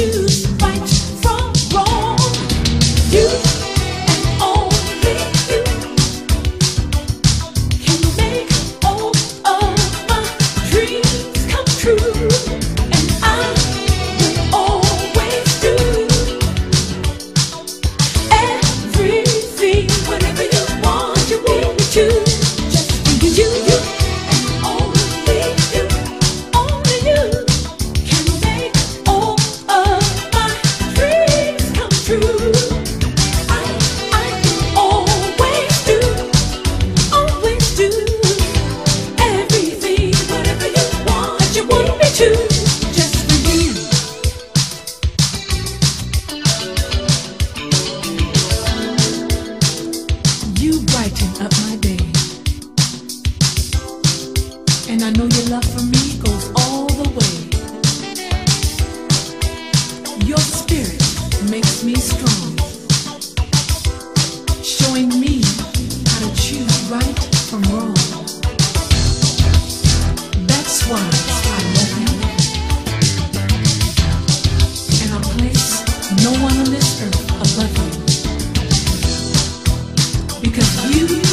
choose. of my day. And I know your love for me goes all the way. Your spirit makes me strong, showing me how to choose right from wrong. That's why I love you. And I place no one on this earth above you. Because you